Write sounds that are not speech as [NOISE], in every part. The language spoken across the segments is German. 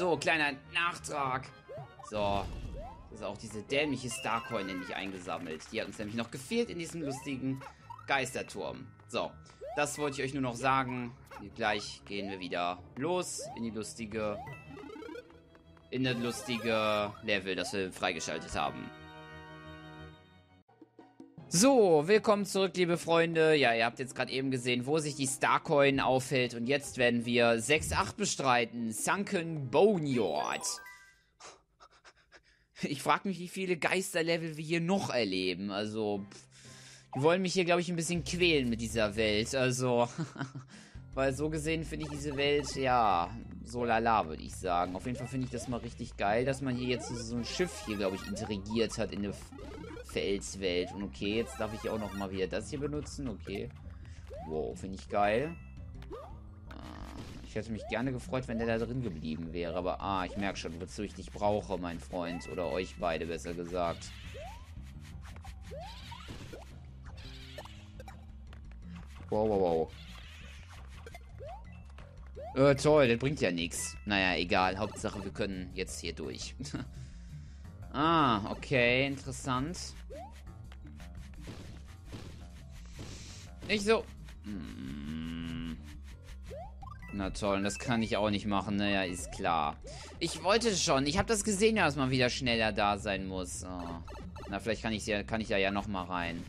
So, kleiner Nachtrag. So. Das ist auch diese dämliche Starcoin nämlich eingesammelt. Die hat uns nämlich noch gefehlt in diesem lustigen Geisterturm. So. Das wollte ich euch nur noch sagen. Gleich gehen wir wieder los in die lustige... In das lustige Level, das wir freigeschaltet haben. So, willkommen zurück, liebe Freunde. Ja, ihr habt jetzt gerade eben gesehen, wo sich die Starcoin aufhält. Und jetzt werden wir 6-8 bestreiten. Sunken Boneyard. Ich frage mich, wie viele Geisterlevel wir hier noch erleben. Also, pff, die wollen mich hier, glaube ich, ein bisschen quälen mit dieser Welt. Also, [LAUGHS] weil so gesehen finde ich diese Welt, ja, so lala, würde ich sagen. Auf jeden Fall finde ich das mal richtig geil, dass man hier jetzt so ein Schiff hier, glaube ich, integriert hat in eine Felswelt. Und okay, jetzt darf ich auch noch mal wieder das hier benutzen. Okay. Wow, finde ich geil. Ich hätte mich gerne gefreut, wenn der da drin geblieben wäre. Aber, ah, ich merke schon, wozu ich dich brauche, mein Freund. Oder euch beide, besser gesagt. Wow, wow, wow. Äh, toll, das bringt ja nichts. Naja, egal. Hauptsache, wir können jetzt hier durch. [LAUGHS] ah, okay, interessant. Nicht so. Hm. Na toll, das kann ich auch nicht machen. Naja, ist klar. Ich wollte schon. Ich habe das gesehen, dass man wieder schneller da sein muss. Oh. Na, vielleicht kann ich, kann ich da ja nochmal rein.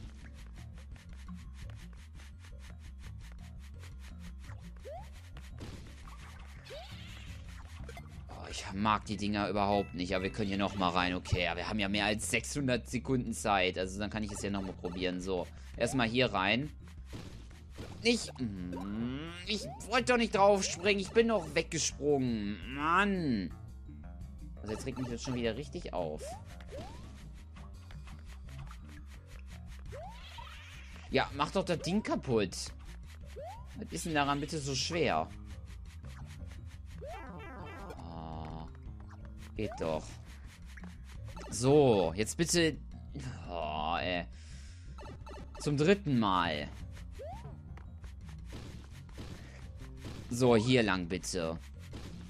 Mag die Dinger überhaupt nicht. Aber wir können hier nochmal rein. Okay, aber wir haben ja mehr als 600 Sekunden Zeit. Also dann kann ich es ja nochmal probieren. So, erstmal hier rein. Nicht. Hm, ich wollte doch nicht drauf springen. Ich bin doch weggesprungen. Mann. Also jetzt regt mich das schon wieder richtig auf. Ja, mach doch das Ding kaputt. Was ist denn daran bitte so schwer? Geht doch. So, jetzt bitte... Oh, ey. Zum dritten Mal. So, hier lang bitte.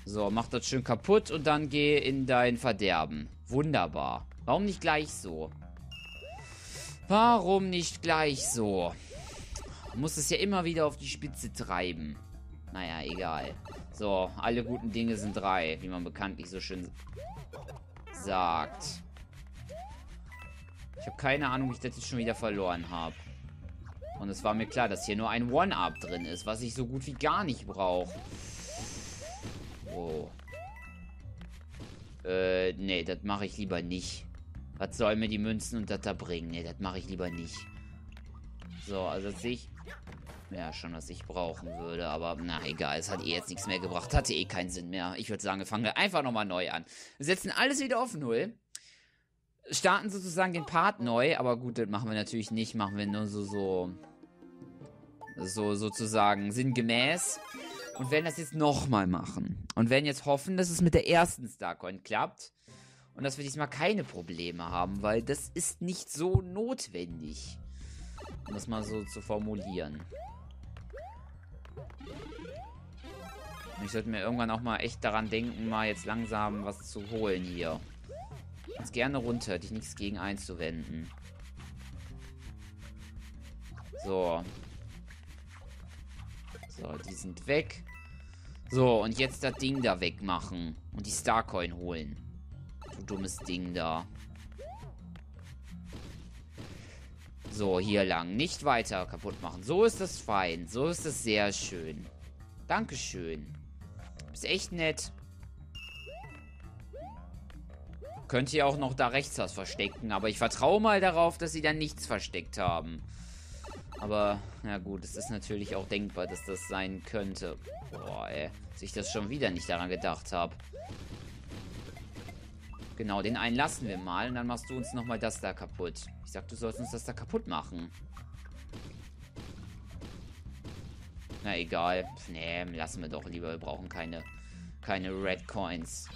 So, mach das schön kaputt und dann geh in dein Verderben. Wunderbar. Warum nicht gleich so? Warum nicht gleich so? Muss es ja immer wieder auf die Spitze treiben. Naja, egal. So, alle guten Dinge sind drei, wie man bekanntlich so schön sagt. Ich habe keine Ahnung, wie ich das jetzt schon wieder verloren habe. Und es war mir klar, dass hier nur ein One-Up drin ist, was ich so gut wie gar nicht brauche. Oh. Äh, nee, das mache ich lieber nicht. Was soll mir die Münzen und das da bringen? Nee, das mache ich lieber nicht. So, also sehe ich... Ja, schon, was ich brauchen würde, aber na egal, es hat eh jetzt nichts mehr gebracht, hatte eh keinen Sinn mehr. Ich würde sagen, wir fangen einfach nochmal neu an. Wir setzen alles wieder auf Null starten sozusagen den Part neu, aber gut, das machen wir natürlich nicht, machen wir nur so, so, so sozusagen sinngemäß und werden das jetzt nochmal machen. Und werden jetzt hoffen, dass es mit der ersten Starcoin klappt und dass wir diesmal keine Probleme haben, weil das ist nicht so notwendig, um das mal so zu formulieren. Ich sollte mir irgendwann auch mal echt daran denken, mal jetzt langsam was zu holen hier. Ganz gerne runter, hätte ich nichts gegen einzuwenden. So. So, die sind weg. So, und jetzt das Ding da wegmachen. Und die Starcoin holen. Du dummes Ding da. So, hier lang. Nicht weiter kaputt machen. So ist das fein. So ist das sehr schön. Dankeschön. Ist echt nett. Könnt ihr auch noch da rechts was verstecken. Aber ich vertraue mal darauf, dass sie dann nichts versteckt haben. Aber, na gut, es ist natürlich auch denkbar, dass das sein könnte. Boah, ey. Dass ich das schon wieder nicht daran gedacht habe. Genau, den einen lassen wir mal. Und dann machst du uns nochmal das da kaputt. Ich sag, du sollst uns das da kaputt machen. Na egal. Nee, lassen wir doch lieber. Wir brauchen keine, keine Red Coins.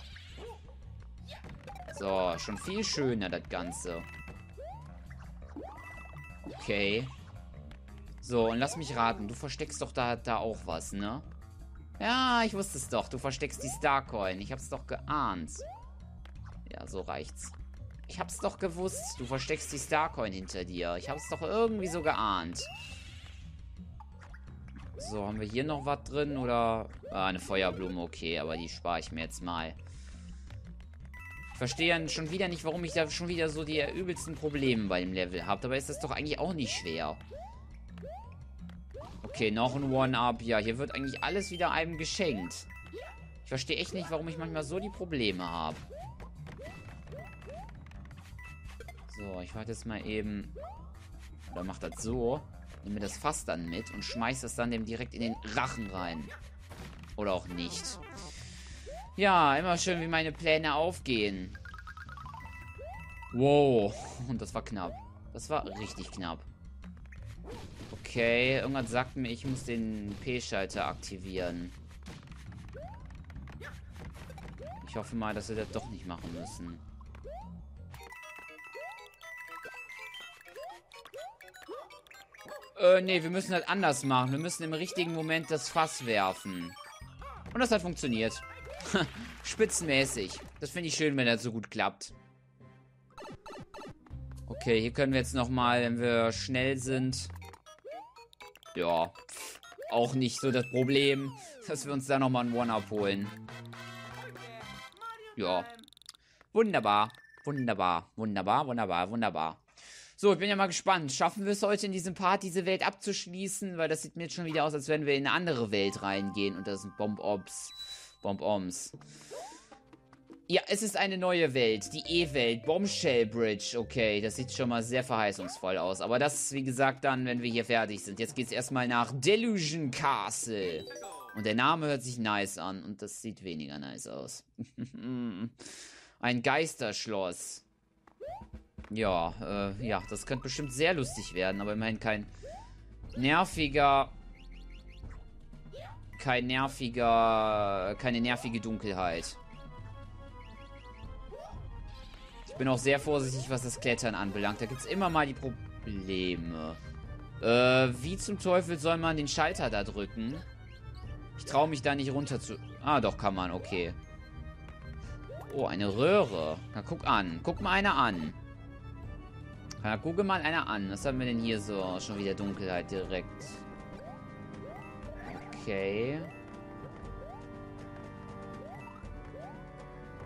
So, schon viel schöner das Ganze. Okay. So, und lass mich raten. Du versteckst doch da, da auch was, ne? Ja, ich wusste es doch. Du versteckst die Starcoin. Ich hab's doch geahnt. Ja, so reicht's. Ich hab's doch gewusst. Du versteckst die Starcoin hinter dir. Ich hab's doch irgendwie so geahnt. So, haben wir hier noch was drin? Oder... Ah, eine Feuerblume, okay. Aber die spare ich mir jetzt mal. Ich verstehe schon wieder nicht, warum ich da schon wieder so die übelsten Probleme bei dem Level habe. Dabei ist das doch eigentlich auch nicht schwer. Okay, noch ein One-Up. Ja, hier wird eigentlich alles wieder einem geschenkt. Ich verstehe echt nicht, warum ich manchmal so die Probleme habe. So, ich warte jetzt mal eben... Oder mach das so. Nehme das Fass dann mit und schmeiß das dann dem direkt in den Rachen rein. Oder auch nicht. Ja, immer schön, wie meine Pläne aufgehen. Wow. Und das war knapp. Das war richtig knapp. Okay, irgendwas sagt mir, ich muss den P-Schalter aktivieren. Ich hoffe mal, dass wir das doch nicht machen müssen. Äh, nee, wir müssen das anders machen. Wir müssen im richtigen Moment das Fass werfen. Und das hat funktioniert. [LAUGHS] Spitzenmäßig. Das finde ich schön, wenn das so gut klappt. Okay, hier können wir jetzt nochmal, wenn wir schnell sind... Ja, auch nicht so das Problem, [LAUGHS] dass wir uns da nochmal ein One-Up holen. Ja. Wunderbar. Wunderbar. Wunderbar, wunderbar, wunderbar. So, ich bin ja mal gespannt. Schaffen wir es heute in diesem Part, diese Welt abzuschließen? Weil das sieht mir jetzt schon wieder aus, als wenn wir in eine andere Welt reingehen. Und das sind Bomb-Ops. Bomb-Oms. Ja, es ist eine neue Welt. Die E-Welt. Bombshell Bridge. Okay, das sieht schon mal sehr verheißungsvoll aus. Aber das, wie gesagt, dann, wenn wir hier fertig sind. Jetzt geht es erstmal nach Delusion Castle. Und der Name hört sich nice an. Und das sieht weniger nice aus. [LAUGHS] Ein Geisterschloss. Ja, äh, ja, das könnte bestimmt sehr lustig werden, aber immerhin kein nerviger... Kein nerviger... Keine nervige Dunkelheit. Ich bin auch sehr vorsichtig, was das Klettern anbelangt. Da gibt es immer mal die Probleme. Äh, wie zum Teufel soll man den Schalter da drücken? Ich traue mich da nicht runter zu... Ah, doch, kann man, okay. Oh, eine Röhre. Na, guck an. Guck mal eine an. Ja, gucke mal einer an. Was haben wir denn hier so? Schon wieder Dunkelheit direkt. Okay.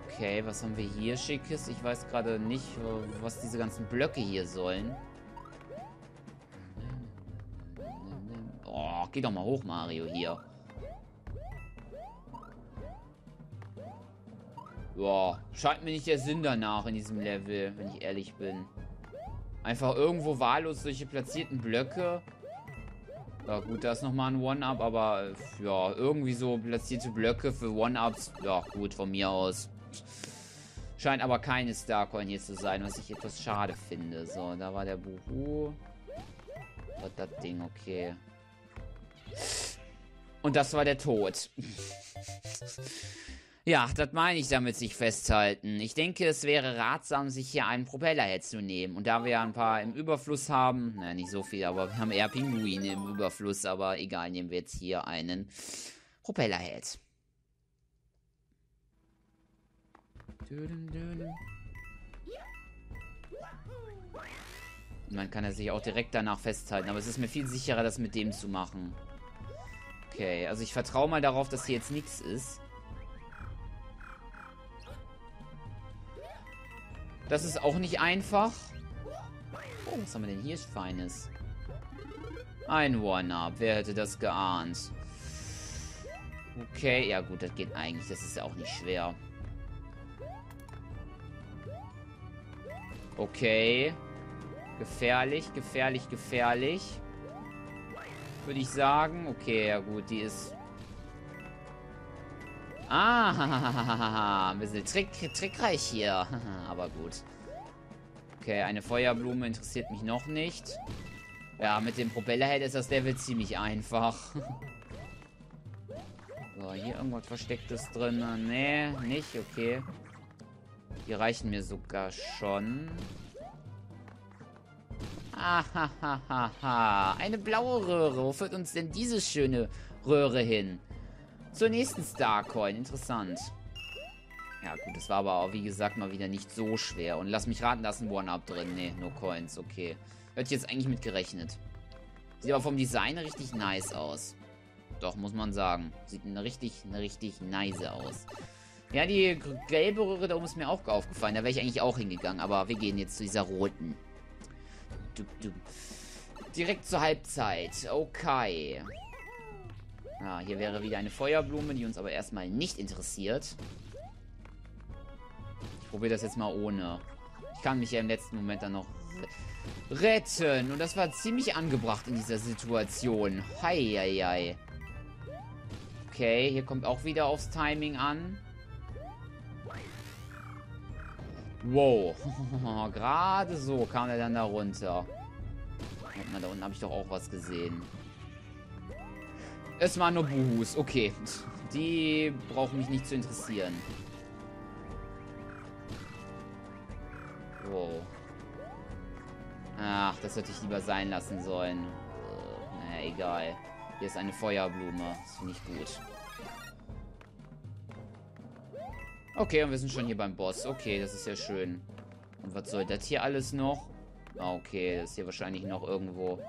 Okay, was haben wir hier Schickes? Ich weiß gerade nicht, was diese ganzen Blöcke hier sollen. Oh, geh doch mal hoch, Mario, hier. Boah, scheint mir nicht der Sinn danach in diesem Level, wenn ich ehrlich bin. Einfach irgendwo wahllos solche platzierten Blöcke. Ja gut, da ist nochmal ein One-Up, aber ja, irgendwie so platzierte Blöcke für One-Ups. Ja gut, von mir aus. Scheint aber keine Starcoin hier zu sein, was ich etwas schade finde. So, da war der Buhu. Und das Ding, okay. Und das war der Tod. [LAUGHS] Ja, das meine ich damit sich festhalten. Ich denke, es wäre ratsam, sich hier einen Propellerhead zu nehmen. Und da wir ja ein paar im Überfluss haben, naja, nicht so viel, aber wir haben eher Pinguine im Überfluss, aber egal, nehmen wir jetzt hier einen Propellerhead. Man kann er sich auch direkt danach festhalten, aber es ist mir viel sicherer, das mit dem zu machen. Okay, also ich vertraue mal darauf, dass hier jetzt nichts ist. Das ist auch nicht einfach. Oh, was haben wir denn hier Feines? Ein One-Up. Wer hätte das geahnt? Okay, ja gut, das geht eigentlich. Das ist ja auch nicht schwer. Okay. Gefährlich, gefährlich, gefährlich. Würde ich sagen. Okay, ja gut, die ist Ah, [LAUGHS] ein bisschen trick, trickreich hier. [LAUGHS] Aber gut. Okay, eine Feuerblume interessiert mich noch nicht. Ja, mit dem Propellerhead ist das Level ziemlich einfach. [LAUGHS] So, hier irgendwas Verstecktes drin. Nee, nicht, okay. Die reichen mir sogar schon. Ahahaha. Eine blaue Röhre. Wo führt uns denn diese schöne Röhre hin? Zur nächsten Starcoin. Interessant. Ja, gut, das war aber auch, wie gesagt, mal wieder nicht so schwer. Und lass mich raten, da ist ein One-Up drin. Nee, nur Coins, okay. Hätte ich jetzt eigentlich mit gerechnet. Sieht aber vom Design richtig nice aus. Doch, muss man sagen. Sieht eine richtig, eine richtig nice aus. Ja, die gelbe Röhre da oben ist mir auch aufgefallen. Da wäre ich eigentlich auch hingegangen. Aber wir gehen jetzt zu dieser roten. Direkt zur Halbzeit. Okay. Ja, hier wäre wieder eine Feuerblume, die uns aber erstmal nicht interessiert. Ich probiere das jetzt mal ohne. Ich kann mich ja im letzten Moment dann noch retten. Und das war ziemlich angebracht in dieser Situation. Heieiei. Okay, hier kommt auch wieder aufs Timing an. Wow. [LAUGHS] Gerade so kam er dann da runter. Guck mal, da unten habe ich doch auch was gesehen. Es waren nur Buhus. Okay. Die brauchen mich nicht zu interessieren. Wow. Ach, das hätte ich lieber sein lassen sollen. Naja, egal. Hier ist eine Feuerblume. Das finde ich gut. Okay, und wir sind schon hier beim Boss. Okay, das ist ja schön. Und was soll das hier alles noch? Ah, okay, das ist hier wahrscheinlich noch irgendwo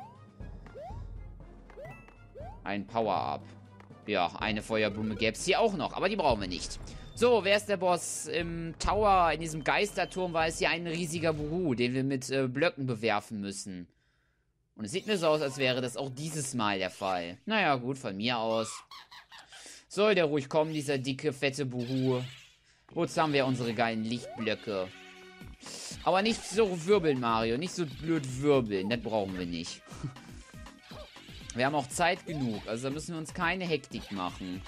ein Power-Up. Ja, eine Feuerblume gäbe es hier auch noch, aber die brauchen wir nicht. So, wer ist der Boss? Im Tower, in diesem Geisterturm, war es hier ein riesiger Buhu, den wir mit äh, Blöcken bewerfen müssen. Und es sieht mir so aus, als wäre das auch dieses Mal der Fall. Naja, gut, von mir aus. Soll der ruhig kommen, dieser dicke, fette Buhu. Wozu haben wir unsere geilen Lichtblöcke? Aber nicht so wirbeln, Mario. Nicht so blöd wirbeln. Das brauchen wir nicht. Wir haben auch Zeit genug. Also da müssen wir uns keine Hektik machen.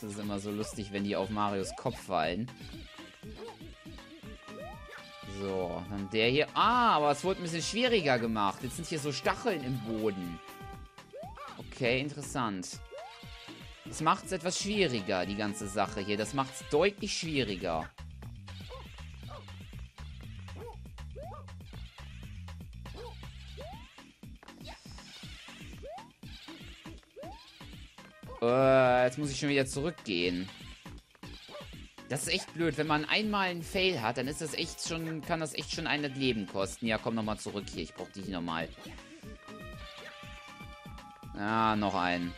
Das ist immer so lustig, wenn die auf Marios Kopf fallen. So, dann der hier. Ah, aber es wurde ein bisschen schwieriger gemacht. Jetzt sind hier so Stacheln im Boden. Okay, interessant. Das macht es etwas schwieriger, die ganze Sache hier. Das macht es deutlich schwieriger. Äh, jetzt muss ich schon wieder zurückgehen. Das ist echt blöd. Wenn man einmal einen Fail hat, dann ist das echt schon, kann das echt schon ein Leben kosten. Ja, komm nochmal zurück hier. Ich brauch dich nochmal. Ah, noch einen.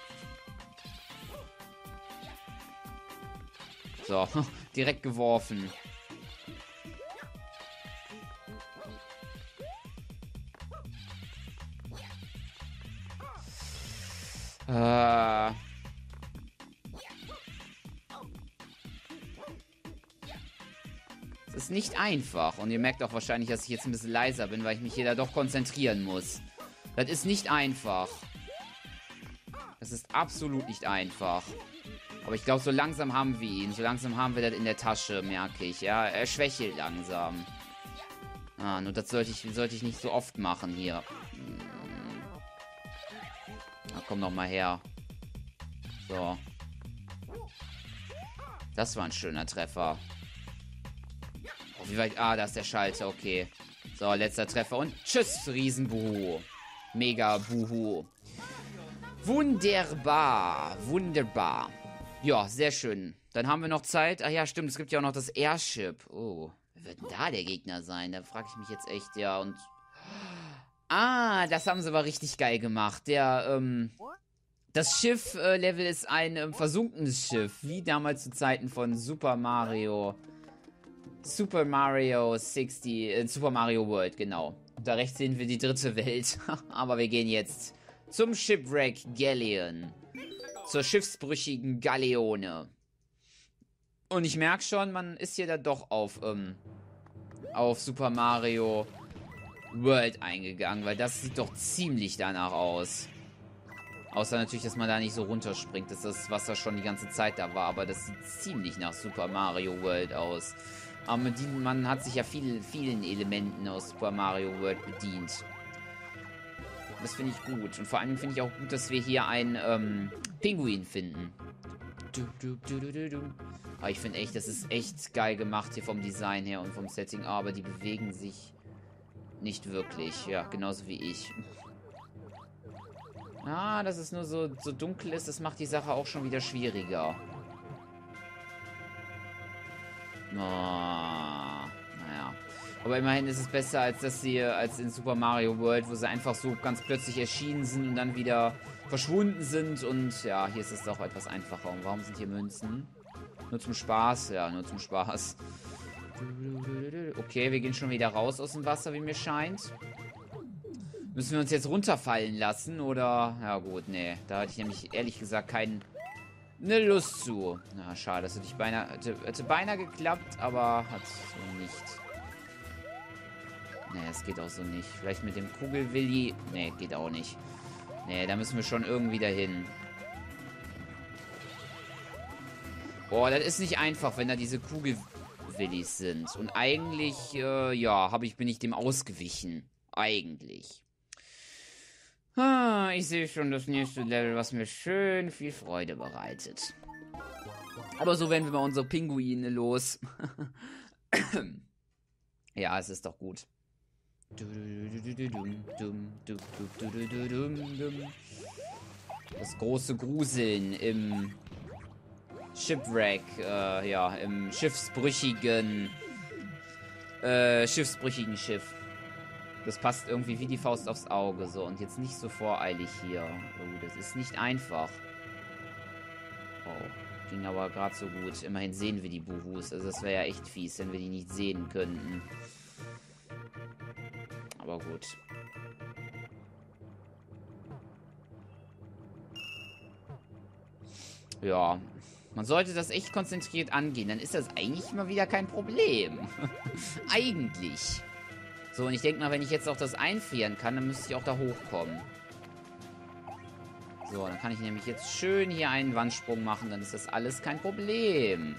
So, [LAUGHS] direkt geworfen. Nicht einfach. Und ihr merkt auch wahrscheinlich, dass ich jetzt ein bisschen leiser bin, weil ich mich hier da doch konzentrieren muss. Das ist nicht einfach. Das ist absolut nicht einfach. Aber ich glaube, so langsam haben wir ihn. So langsam haben wir das in der Tasche, merke ich. Ja, er schwächelt langsam. Ah, nur das sollte ich, sollte ich nicht so oft machen hier. Hm. Na, komm doch mal her. So. Das war ein schöner Treffer. Oh, wie weit... Ah, da ist der Schalter, okay. So, letzter Treffer und tschüss, Riesenbuhu. Mega Buhu. Wunderbar. Wunderbar. Ja, sehr schön. Dann haben wir noch Zeit. Ach ja, stimmt, es gibt ja auch noch das Airship. Oh, wer wird denn da der Gegner sein? Da frage ich mich jetzt echt, ja. Und. Ah, das haben sie aber richtig geil gemacht. Der, ähm. Das Schiff-Level äh, ist ein ähm, versunkenes Schiff, wie damals zu Zeiten von Super Mario. Super Mario 60, äh, Super Mario World, genau. Da rechts sehen wir die dritte Welt. [LAUGHS] aber wir gehen jetzt zum Shipwreck Galleon zur schiffsbrüchigen Galeone. Und ich merke schon, man ist hier da doch auf, ähm, auf Super Mario World eingegangen, weil das sieht doch ziemlich danach aus. Außer natürlich, dass man da nicht so runterspringt, dass das Wasser schon die ganze Zeit da war, aber das sieht ziemlich nach Super Mario World aus. Aber man hat sich ja viel, vielen Elementen aus Super Mario World bedient. Das finde ich gut. Und vor allem finde ich auch gut, dass wir hier einen ähm, Pinguin finden. Aber ich finde echt, das ist echt geil gemacht hier vom Design her und vom Setting. Aber die bewegen sich nicht wirklich. Ja, genauso wie ich. Ah, dass es nur so, so dunkel ist, das macht die Sache auch schon wieder schwieriger. Oh. Aber immerhin ist es besser, als dass sie, als in Super Mario World, wo sie einfach so ganz plötzlich erschienen sind und dann wieder verschwunden sind. Und ja, hier ist es doch etwas einfacher. Und warum sind hier Münzen? Nur zum Spaß? Ja, nur zum Spaß. Okay, wir gehen schon wieder raus aus dem Wasser, wie mir scheint. Müssen wir uns jetzt runterfallen lassen, oder? Ja gut, nee. Da hatte ich nämlich ehrlich gesagt keinen... Ne Lust zu. Na, schade. Das hätte, ich beinahe, hätte, hätte beinahe geklappt, aber hat so nicht. Nee, es geht auch so nicht. Vielleicht mit dem Kugelwilli. Nee, geht auch nicht. Nee, da müssen wir schon irgendwie dahin. Boah, das ist nicht einfach, wenn da diese Kugelwillis sind. Und eigentlich, äh, ja, hab ich, bin ich dem ausgewichen. Eigentlich. Ah, ich sehe schon das nächste Level, was mir schön viel Freude bereitet. Aber so werden wir mal unsere Pinguine los. [COUGHS] ja, es ist doch gut. Das große Gruseln im Shipwreck, äh, ja, im schiffsbrüchigen, äh, schiffsbrüchigen Schiff. Das passt irgendwie wie die Faust aufs Auge, so. Und jetzt nicht so voreilig hier. Oh, das ist nicht einfach. Oh, ging aber gerade so gut. Immerhin sehen wir die Buhus. Also das wäre ja echt fies, wenn wir die nicht sehen könnten. Aber gut. Ja, man sollte das echt konzentriert angehen. Dann ist das eigentlich mal wieder kein Problem. [LAUGHS] eigentlich. So, und ich denke mal, wenn ich jetzt auch das einfrieren kann, dann müsste ich auch da hochkommen. So, dann kann ich nämlich jetzt schön hier einen Wandsprung machen. Dann ist das alles kein Problem.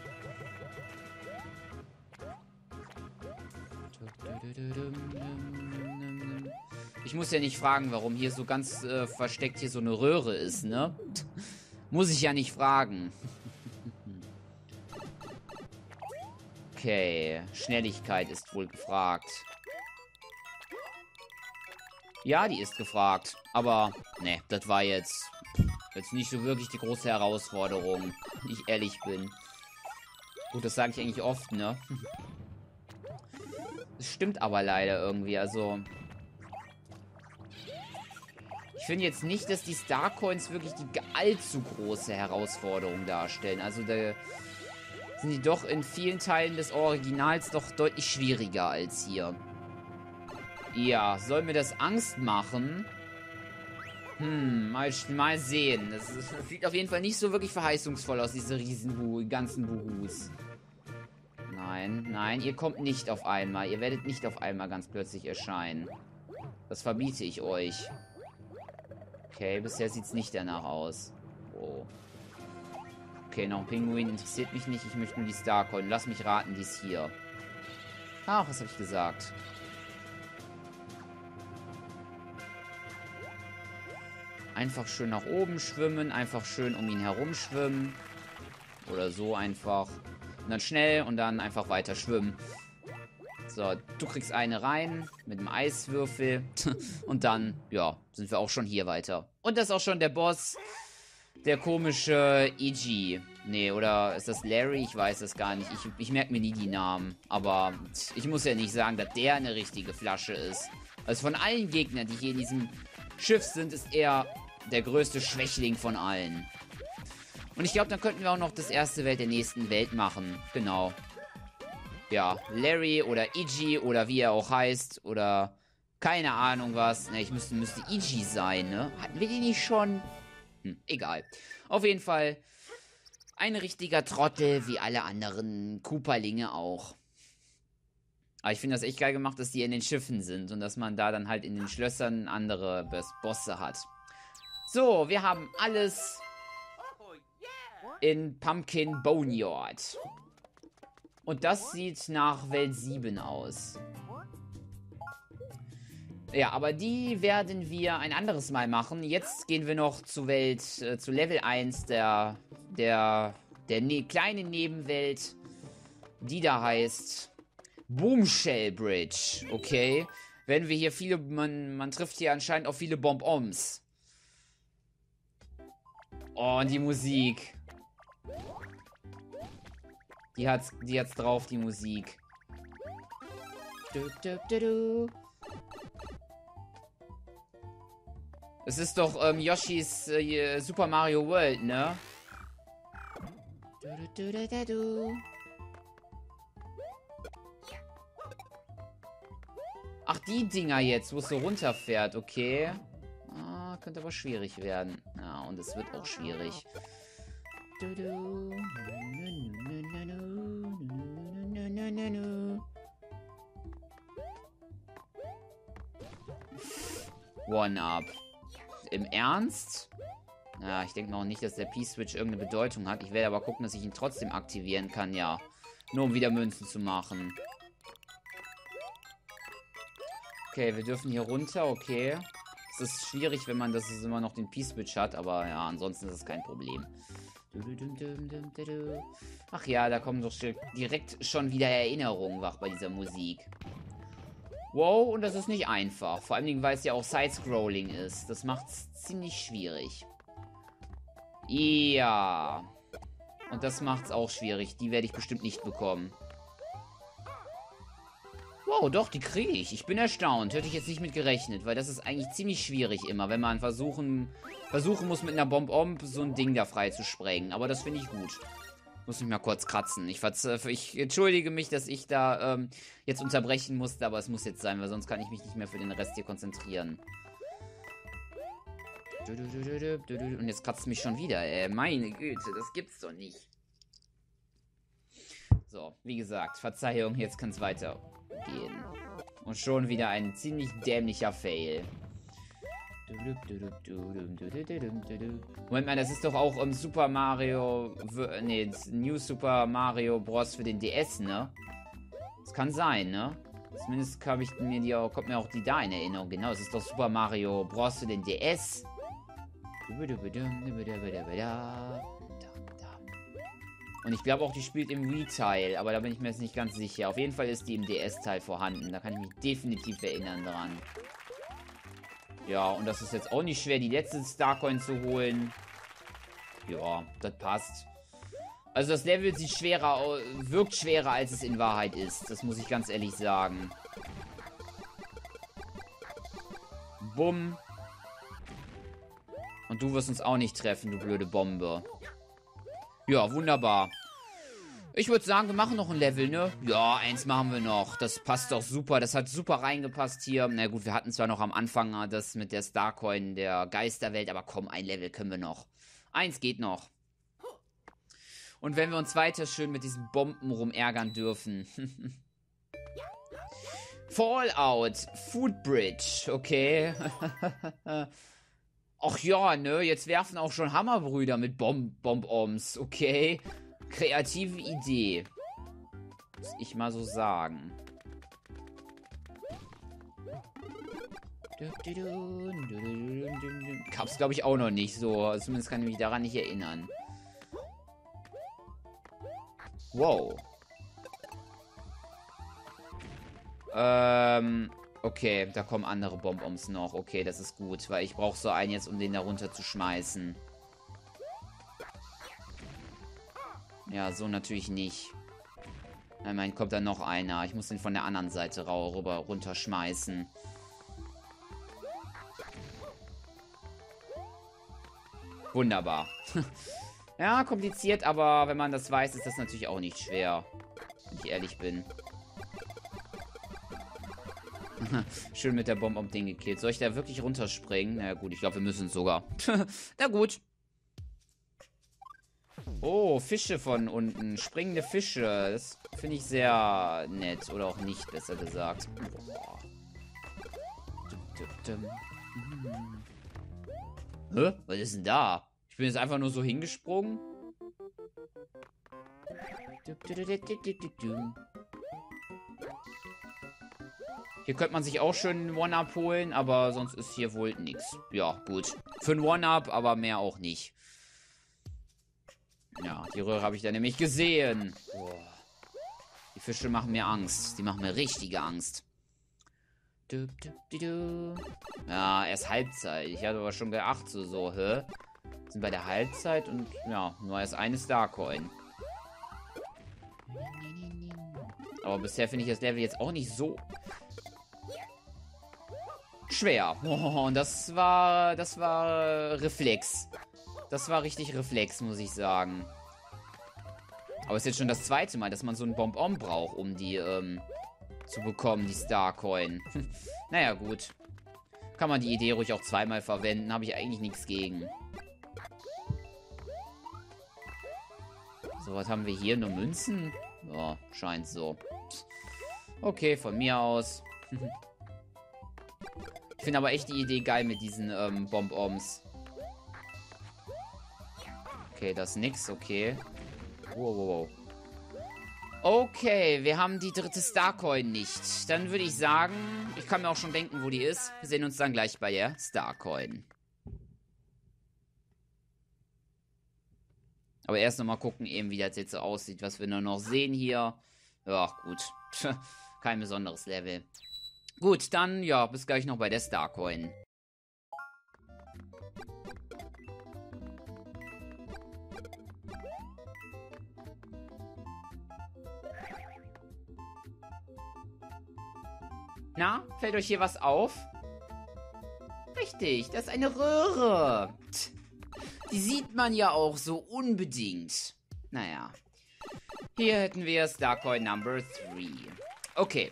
Ich muss ja nicht fragen, warum hier so ganz äh, versteckt hier so eine Röhre ist, ne? muss ich ja nicht fragen. okay, Schnelligkeit ist wohl gefragt. Ja, die ist gefragt. Aber, ne, das war jetzt, jetzt nicht so wirklich die große Herausforderung. Wenn ich ehrlich bin. Gut, das sage ich eigentlich oft, ne? Das stimmt aber leider irgendwie, also... Ich finde jetzt nicht, dass die Starcoins wirklich die allzu große Herausforderung darstellen. Also da sind die doch in vielen Teilen des Originals doch deutlich schwieriger als hier. Ja, soll mir das Angst machen? Hm, mal, mal sehen. Das, das, [LAUGHS] sieht auf jeden Fall nicht so wirklich verheißungsvoll aus, diese riesen ganzen Buhus. Nein, nein, ihr kommt nicht auf einmal. Ihr werdet nicht auf einmal ganz plötzlich erscheinen. Das verbiete ich euch. Okay, bisher sieht es nicht danach aus. Oh. Okay, noch ein Pinguin interessiert mich nicht. Ich möchte nur die Starcoin. Lass mich raten, die ist hier. Ach, was habe ich gesagt? Einfach schön nach oben schwimmen, einfach schön um ihn herum schwimmen. Oder so einfach. Und dann schnell und dann einfach weiter schwimmen. So, du kriegst eine rein mit dem Eiswürfel. [LAUGHS] und dann, ja, sind wir auch schon hier weiter. Und das ist auch schon der Boss. Der komische Iggy. Nee, oder ist das Larry? Ich weiß es gar nicht. Ich, ich merke mir nie die Namen. Aber ich muss ja nicht sagen, dass der eine richtige Flasche ist. Also von allen Gegnern, die hier in diesem Schiff sind, ist er der größte Schwächling von allen. Und ich glaube, dann könnten wir auch noch das erste Welt der nächsten Welt machen. Genau. Ja, Larry oder Iggy oder wie er auch heißt. Oder keine Ahnung was. Ne, ich müsste, müsste Iggy sein, ne? Hatten wir die nicht schon? Hm, egal. Auf jeden Fall ein richtiger Trottel, wie alle anderen Cooperlinge auch. Aber ich finde das echt geil gemacht, dass die in den Schiffen sind und dass man da dann halt in den Schlössern andere Bosse hat. So, wir haben alles in Pumpkin Boneyard. Und das sieht nach Welt 7 aus. Ja, aber die werden wir ein anderes Mal machen. Jetzt gehen wir noch zu Welt, äh, zu Level 1 der, der, der ne kleinen Nebenwelt, die da heißt Boomshell Bridge, okay? Wenn wir hier viele, man, man trifft hier anscheinend auch viele Bonbons. Oh, und die Musik. Die hat's, die hat's drauf, die Musik. Du, du, du, du. Es ist doch ähm, Yoshis äh, Super Mario World, ne? Du, du, du, du, Ach, die Dinger jetzt, wo es so runterfährt, okay. Ah, könnte aber schwierig werden. Ja, und es wird auch schwierig. One-Up. Im Ernst? Ja, ich denke noch nicht, dass der P-Switch irgendeine Bedeutung hat. Ich werde aber gucken, dass ich ihn trotzdem aktivieren kann, ja. Nur um wieder Münzen zu machen. Okay, wir dürfen hier runter, okay. Es ist schwierig, wenn man das immer noch den P-Switch hat, aber ja, ansonsten ist es kein Problem. Ach ja, da kommen doch direkt schon wieder Erinnerungen wach bei dieser Musik. Wow, und das ist nicht einfach. Vor allen Dingen, weil es ja auch Side-Scrolling ist. Das macht es ziemlich schwierig. Ja. Und das macht es auch schwierig. Die werde ich bestimmt nicht bekommen. Wow, doch, die kriege ich. Ich bin erstaunt. Hätte ich jetzt nicht mit gerechnet, weil das ist eigentlich ziemlich schwierig immer, wenn man versuchen, versuchen muss, mit einer Bomb-Omb so ein Ding da frei zu sprengen. Aber das finde ich gut. Muss mich mal kurz kratzen. Ich, ich entschuldige mich, dass ich da ähm, jetzt unterbrechen musste, aber es muss jetzt sein, weil sonst kann ich mich nicht mehr für den Rest hier konzentrieren. Und jetzt kratzt mich schon wieder, ey. Meine Güte, das gibt's doch nicht. So, wie gesagt, Verzeihung, jetzt kann es weitergehen. Und schon wieder ein ziemlich dämlicher Fail. Moment mal, das ist doch auch um, Super Mario. Ne, New Super Mario Bros. für den DS, ne? Das kann sein, ne? Zumindest kam ich mir die kommt mir auch die da in Erinnerung. Genau, es ist doch Super Mario Bros. für den DS. Und ich glaube auch, die spielt im Wii-Teil, aber da bin ich mir jetzt nicht ganz sicher. Auf jeden Fall ist die im DS-Teil vorhanden. Da kann ich mich definitiv erinnern dran. Ja, und das ist jetzt auch nicht schwer, die letzte Starcoin zu holen. Ja, das passt. Also das Level sieht schwerer, wirkt schwerer, als es in Wahrheit ist. Das muss ich ganz ehrlich sagen. Bumm. Und du wirst uns auch nicht treffen, du blöde Bombe. Ja, wunderbar. Ich würde sagen, wir machen noch ein Level, ne? Ja, eins machen wir noch. Das passt doch super. Das hat super reingepasst hier. Na gut, wir hatten zwar noch am Anfang äh, das mit der Starcoin der Geisterwelt, aber komm, ein Level können wir noch. Eins geht noch. Und wenn wir uns weiter schön mit diesen Bomben rumärgern dürfen. [LAUGHS] Fallout, Foodbridge, okay. [LAUGHS] Ach ja, ne, jetzt werfen auch schon Hammerbrüder mit Bomb Bomboms, okay. Kreative Idee. Muss ich mal so sagen. Gab's, glaube ich, auch noch nicht so. Zumindest kann ich mich daran nicht erinnern. Wow. Ähm, okay, da kommen andere Bonbons noch. Okay, das ist gut, weil ich brauche so einen jetzt, um den da runter zu schmeißen. Ja, so natürlich nicht. Ich meine, kommt da noch einer. Ich muss den von der anderen Seite rüber runterschmeißen. Wunderbar. [LAUGHS] ja, kompliziert, aber wenn man das weiß, ist das natürlich auch nicht schwer. Wenn ich ehrlich bin. [LAUGHS] Schön mit der Bombe um den gekillt. Soll ich da wirklich runterspringen? Na gut, ich glaube, wir müssen es sogar. [LAUGHS] Na gut. Oh, Fische von unten. Springende Fische. Das finde ich sehr nett. Oder auch nicht, besser gesagt. Boah. Hä? Was ist denn da? Ich bin jetzt einfach nur so hingesprungen. Hier könnte man sich auch schön einen One-Up holen, aber sonst ist hier wohl nichts. Ja, gut. Für ein One-Up, aber mehr auch nicht. Ja, die Röhre habe ich da nämlich gesehen. Boah. Die Fische machen mir Angst. Die machen mir richtige Angst. Du, du, du, ja, erst Halbzeit. Ich hatte aber schon geachtet, so, so, hä? Sind bei der Halbzeit und ja, nur erst eine Starcoin. Aber bisher finde ich das Level jetzt auch nicht so schwer. Oh, [LAUGHS] und das war, das war Reflex. Das war richtig Reflex, muss ich sagen. Aber es ist jetzt schon das zweite Mal, dass man so einen Bonbon braucht, um die, ähm, zu bekommen, die Starcoin. [LAUGHS] naja, gut. Kann man die Idee ruhig auch zweimal verwenden, habe ich eigentlich nichts gegen. So, was haben wir hier? Nur Münzen? Ja, scheint so. Okay, von mir aus. [LAUGHS] ich finde aber echt die Idee geil mit diesen ähm, Bomboms. Okay, das ist nix, okay. Wow, wow, wow. Okay, wir haben die dritte Starcoin nicht. Dann würde ich sagen, ich kann mir auch schon denken, wo die ist. Wir sehen uns dann gleich bei der Starcoin. Aber erst nochmal gucken, eben wie das jetzt so aussieht, was wir nur noch sehen hier. Ja, gut. [LAUGHS] Kein besonderes Level. Gut, dann, ja, bis gleich noch bei der Starcoin. Na, fällt euch hier was auf? Richtig, das ist eine Röhre. Die sieht man ja auch so unbedingt. Naja. Hier hätten wir Starcoin Number 3. Okay.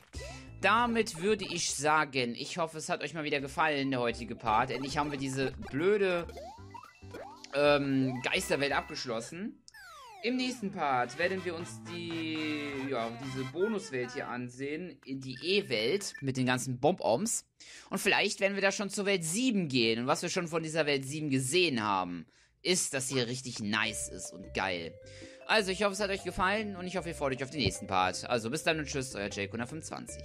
Damit würde ich sagen, ich hoffe, es hat euch mal wieder gefallen, der heutige Part. Endlich haben wir diese blöde ähm, Geisterwelt abgeschlossen. Im nächsten Part werden wir uns die, ja, diese Bonuswelt hier ansehen, in die E-Welt mit den ganzen Bomboms. Und vielleicht werden wir da schon zur Welt 7 gehen. Und was wir schon von dieser Welt 7 gesehen haben, ist, dass sie richtig nice ist und geil. Also, ich hoffe, es hat euch gefallen und ich hoffe, ihr freut euch auf den nächsten Part. Also, bis dann und tschüss, euer Jake125.